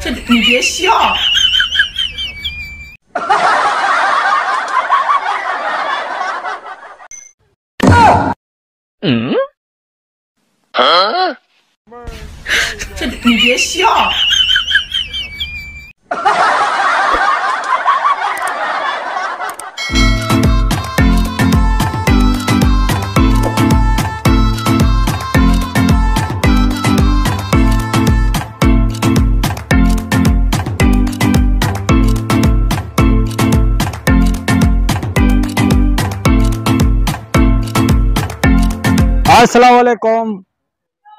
这你别笑。嗯？这你别笑。असलकुम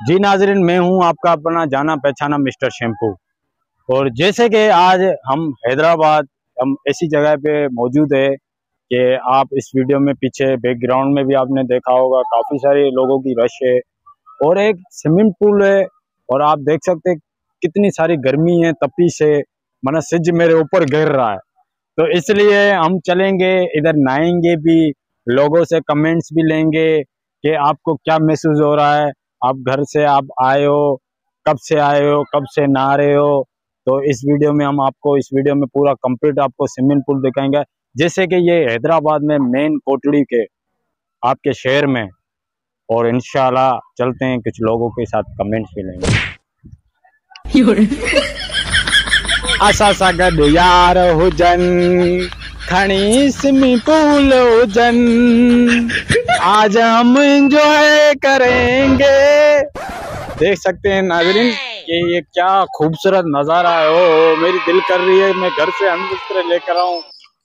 जी नाजरीन, मैं हूँ आपका अपना जाना पहचाना मिस्टर शैम्पू। और जैसे कि आज हम हैदराबाद, हम ऐसी जगह पे मौजूद है कि आप इस वीडियो में पीछे बैकग्राउंड में भी आपने देखा होगा, काफ़ी सारे लोगों की रश है। और एक स्विमिंग पूल है, और आप देख सकते कितनी सारी गर्मी है तपीस है, मना सिज मेरे ऊपर गिर रहा है। तो इसलिए हम चलेंगे, इधर नहाएँगे भी, लोगों से कमेंट्स भी लेंगे कि आपको क्या महसूस हो रहा है? आप घर से आप आए हो? कब से आए हो? कब से नहा रहे हो? तो इस वीडियो में हम आपको इस वीडियो में पूरा कंप्लीट आपको स्विमिंग पूल दिखाएँगे। जैसे कि ये हैदराबाद में मेन कोटड़ी के आपके शहर में। और इनशाला चलते हैं कुछ लोगों के साथ कमेंट्स भी लेंगे। आशा सागर यार हुजन खड़ी स्विमिंग पूल हुजन। आज हम इंजॉय करेंगे। देख सकते हैं नाजरीन कि ये क्या खूबसूरत नज़ारा है। ओ मेरी दिल कर रही है मैं घर से अनबिस्तर लेकर आऊँ।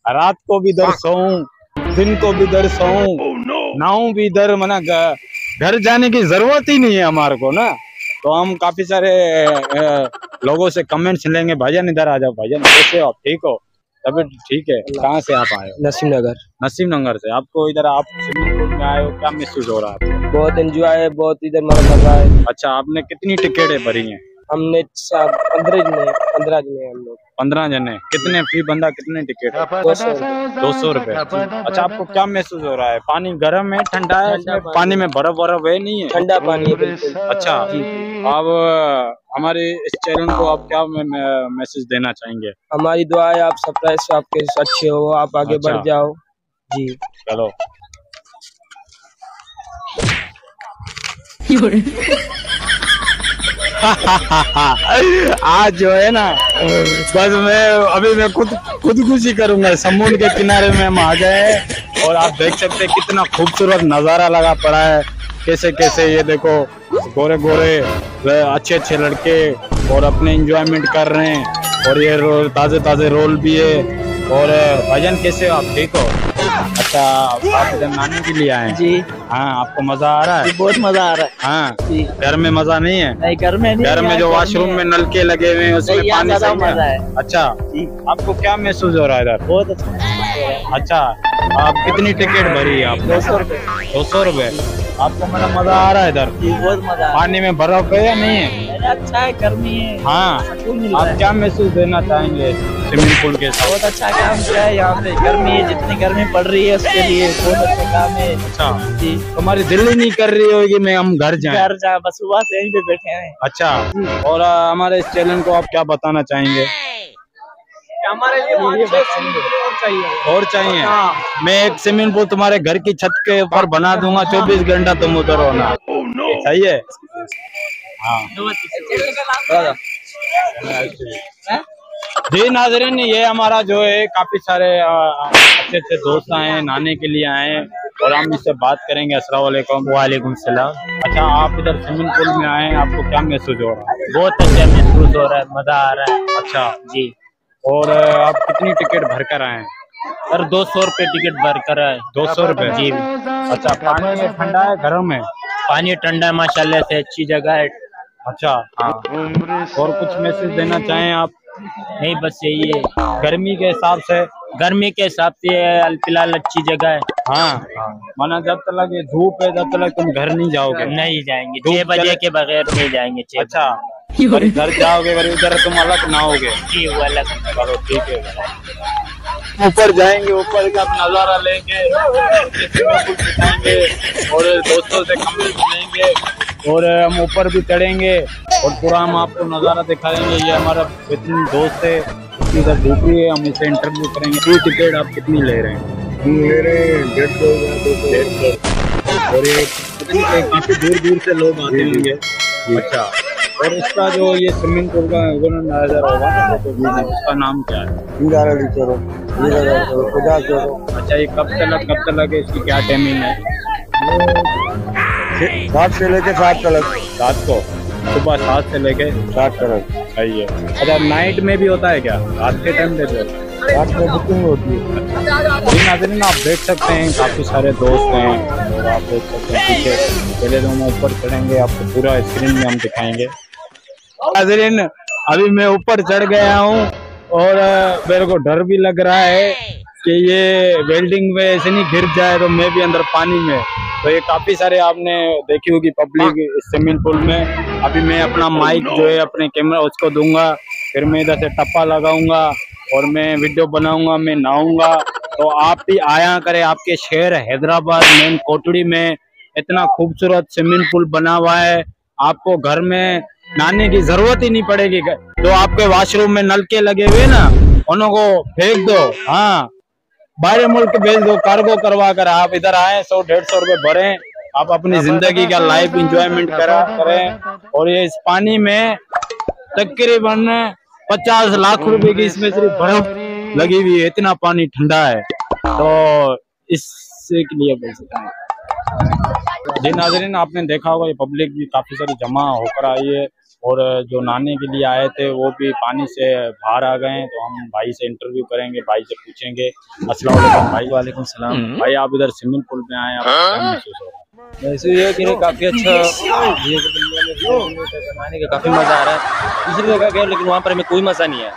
रात को भी दर सोऊं दिन को भी दर सोऊं। Oh, नाऊ भी दर मना घर जाने की ज़रूरत ही नहीं है हमारे को ना? तो हम काफ़ी सारे लोगों से कमेंट्स लेंगे। भाईजान इधर आ जाओ भाईजान कैसे हो आप? ठीक हो? तभी ठीक है। कहाँ से आप आए हो? नसीम नगर नसीम नगर से। आपको इधर आप स्विमिंग पूल में आए हो क्या महसूस हो रहा है बहुत एंजॉय है बहुत इधर मज़ा रहा है। अच्छा आपने कितनी टिकटें भरी हैं? हमने पंद्रह जने पंद्रह जने हम लोग। पंद्रह जने। कितने फ़ी बंदा कितने टिकट दो सौ रूपए। अच्छा आपको क्या महसूस हो रहा है? पानी गर्म है ठंडा है पानी में बर्फ़ बर्फ़ है? नहीं है। ठंडा पानी अच्छा अब हमारे इस चैनल को आप क्या मैसेज देना चाहेंगे? हमारी दुआ है आप सरप्राइज़ आपके अच्छे हो आप आगे अच्छा। बढ़ जाओ। जी। चलो। आज जो है ना, बस मैं, अभी मैं खुद, खुदकुशी करूँगा। समुद्र के किनारे में हम आ गए और आप देख सकते हैं कितना खूबसूरत नज़ारा लगा पड़ा है। कैसे कैसे ये देखो गोरे गोरे अच्छे अच्छे लड़के और अपने इंजॉयमेंट कर रहे हैं। और ये ताज़े ताज़े रोल भी है। और भजन कैसे आप? हो? अच्छा आप इधर नहाने के लिए आए जी। हाँ आपको मज़ा आ रहा है? बहुत मज़ा आ रहा है। हाँ घर में मज़ा नहीं है? नहीं घर में घर में जो वॉशरूम में नलके लगे हुए हैं उसमें पानी से मज़ा है। अच्छा आपको क्या महसूस हो रहा है इधर? बहुत अच्छा अच्छा आप कितनी टिकट भरी है आप दो सौ रूपए। दो सौ रूपए? आपको मेरा मज़ा आ रहा है इधर? बहुत मज़ा पानी में बर्फ़ है या नहीं है? अच्छा है गर्मी है। हाँ आप क्या महसूस देना चाहेंगे स्विमिंग पूल के साथ? बहुत अच्छा काम किया है यहाँ पे। गर्मी है जितनी गर्मी पड़ रही है उसके लिए बहुत अच्छा काम है। अच्छा। जी। हमारी दिल ही नहीं कर रही होगी मैं हम घर जाए। घर जाए बस सुबह से यहीं पे बैठे हैं। अच्छा। और हमारे इस चैनल को आप क्या बताना चाहेंगे? हमारे लिए और चाहिए। और चाहिए। हाँ। मैं एक स्विमिंग पूल तुम्हारे घर की छत के ऊपर बना दूँगा चौबीस घंटा तुम उधर होना। Oh, सही हाँ? जी नाजरीन ये हमारा जो है काफ़ी सारे अच्छे अच्छे दोस्त आए हैं नहाने के लिए आए हैं और हम इससे बात करेंगे असलाकुम वालेकुम। सलाम। अच्छा आप इधर स्विमिंग पूल में आए हैं आपको क्या महसूस हो रहा है? बहुत अच्छा महसूस हो रहा है मज़ा आ रहा है। अच्छा। जी। और आप कितनी टिकट भर कर आए? सर दो सौ रूपए टिकट भर कर आए। दो सौ रूपए जी। अच्छा पानी में ठंडा है गर्म है पानी ठंडा है माशाल्लाह से अच्छी जगह है अच्छा। हाँ और कुछ मैसेज देना चाहें आप? नहीं बस यही है। गर्मी के हिसाब से गर्मी के हिसाब से फ़िलहाल अच्छी जगह है। हाँ। माना जब तक ये धूप है तब तक तुम घर नहीं जाओगे। नहीं जाएँगे। छह बजे के बगैर नहीं जाएँगे अच्छा। घर जाओगे उधर तुम अलग नहाओगे। जी वो अलग। चलो ठीक है। ऊपर जाएँगे ऊपर का नज़ारा लेंगे। और दोस्तों से कमेंट लेंगे और हम ऊपर भी चढ़ेंगे और पूरा हम आपको नज़ारा दिखाएँगे। ये हमारा बेहतरीन दोस्त है उसकी इधर ड्यूटी है हम इसे इंटरव्यू करेंगे। फ्री टिकट आप कितनी ले रहे हैं? ले रहे हैं डेढ़ सौ या दो सौ। डेढ़ सौ। और ये काफ़ी दूर दूर से लोग आते होंगे। अच्छा। और इसका जो ये स्विमिंग पूल का वो नज़र होगा तो उसका नाम क्या है? अच्छा ये कब तक कब तक है इसकी क्या टाइमिंग है? सात से लेके सात तक। रात को। सुबह सात से लेके सात तक। सही है। अच्छा नाइट में भी होता है क्या? रात के टाइम देते भी रात में बुकिंग होती है। जी नाजरीन आप देख सकते हैं काफ़ी सारे दोस्त हैं। और आप देख सकते हैं पीछे पहले तो हम ऊपर चढ़ेंगे आपको पूरा स्क्रीन में हम दिखाएँगे। नाजरीन अभी मैं ऊपर चढ़ गया हूँ और मेरे को डर भी लग रहा है कि ये वेल्डिंग में ऐसे नहीं गिर जाए तो मैं भी अंदर पानी में तो ये काफ़ी सारे आपने देखी होगी पब्लिक स्विमिंग पूल में। अभी मैं अपना माइक जो है अपने कैमरा उसको दूँगा फिर मैं इधर से टप्पा लगाऊँगा और मैं वीडियो बनाऊँगा मैं नहाऊँगा। तो आप भी आया करें आपके शहर हैदराबाद मेन कोटड़ी में। इतना खूबसूरत स्विमिंग पूल बना हुआ है। आपको घर में नहाने की ज़रूरत ही नहीं पड़ेगी। जो आपके वॉशरूम में नलके लगे हुए ना उनको फेंक दो। हाँ। बाहर मुल्क भेज दो कार्गो करवा कर आप इधर आए सौ डेढ़ सौ रुपए भरे आप अपनी ज़िंदगी का लाइफ इंजॉयमेंट करा करें। और ये इस पानी में तकरीबन पचास लाख रुपए की इसमें सिर्फ़ बर्फ़ लगी हुई है इतना पानी ठंडा है। तो इससे के लिए बोल सकते हैं। जी नाजरीन आपने देखा होगा ये पब्लिक भी काफ़ी सारी जमा होकर आई है। और जो नहाने के लिए आए थे वो भी पानी से बाहर आ गए हैं तो हम भाई से इंटरव्यू करेंगे भाई से पूछेंगे। अस्सलाम वालेकुम भाई। वालेकुम सलाम। भाई आप इधर स्विमिंग पूल में आए हैं। महसूस हो रहा है? वैसे ये कि नहीं काफ़ी अच्छा ये दुनिया में नहाने का काफ़ी मज़ा आ रहा है। दूसरी जगह गए लेकिन वहाँ पर हमें कोई मज़ा नहीं है।